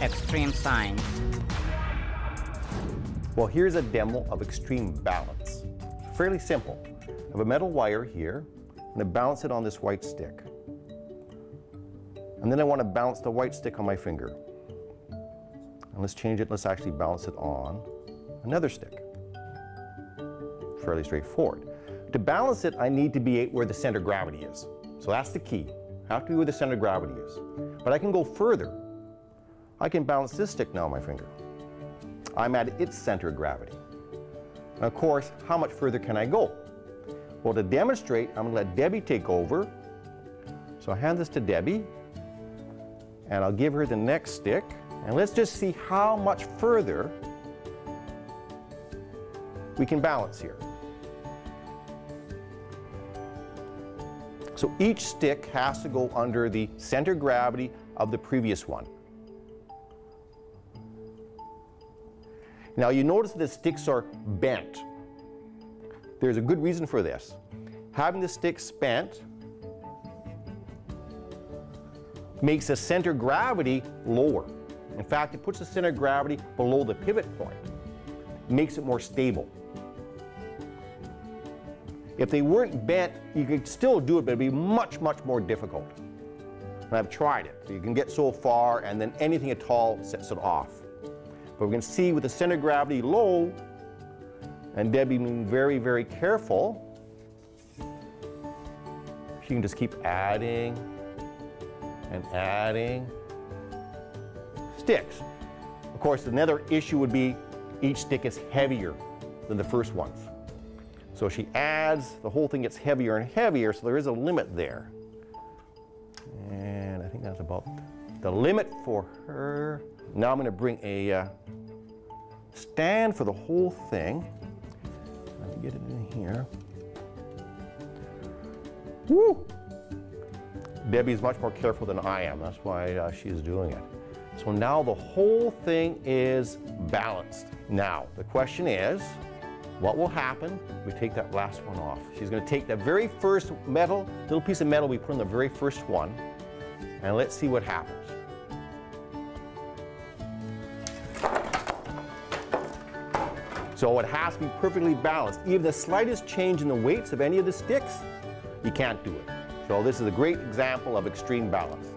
extreme science. Well, here's a demo of extreme balance. Fairly simple. I have a metal wire here, and I balance it on this white stick. And then I want to balance the white stick on my finger. And let's change it, let's actually balance it on another stick. Fairly straightforward. To balance it, I need to be where the center of gravity is. So that's the key. I have to be where the center of gravity is. But I can go further. I can balance this stick now on my finger. I'm at its center of gravity. And of course, how much further can I go? Well, to demonstrate, I'm going to let Debbie take over. So I hand this to Debbie, and I'll give her the next stick. And let's just see how much further we can balance here. So each stick has to go under the center gravity of the previous one. Now you notice the sticks are bent. There's a good reason for this. Having the sticks bent makes the center gravity lower. In fact, it puts the center gravity below the pivot point. makes it more stable. If they weren't bent, you could still do it, but it'd be much, much more difficult. And I've tried it. You can get so far, and then anything at all sets it off. But we can see with the center of gravity low, and Debbie being very, very careful, she can just keep adding and adding sticks. Of course, another issue would be each stick is heavier than the first ones. So she adds, the whole thing gets heavier and heavier, so there is a limit there. And I think that's about the limit for her. Now I'm going to bring a uh, stand for the whole thing. Let me get it in here. Woo! Debbie's much more careful than I am. That's why uh, she's doing it. So now the whole thing is balanced. Now, the question is, what will happen? We take that last one off. She's going to take the very first metal, little piece of metal we put on the very first one, and let's see what happens. So it has to be perfectly balanced. Even the slightest change in the weights of any of the sticks, you can't do it. So this is a great example of extreme balance.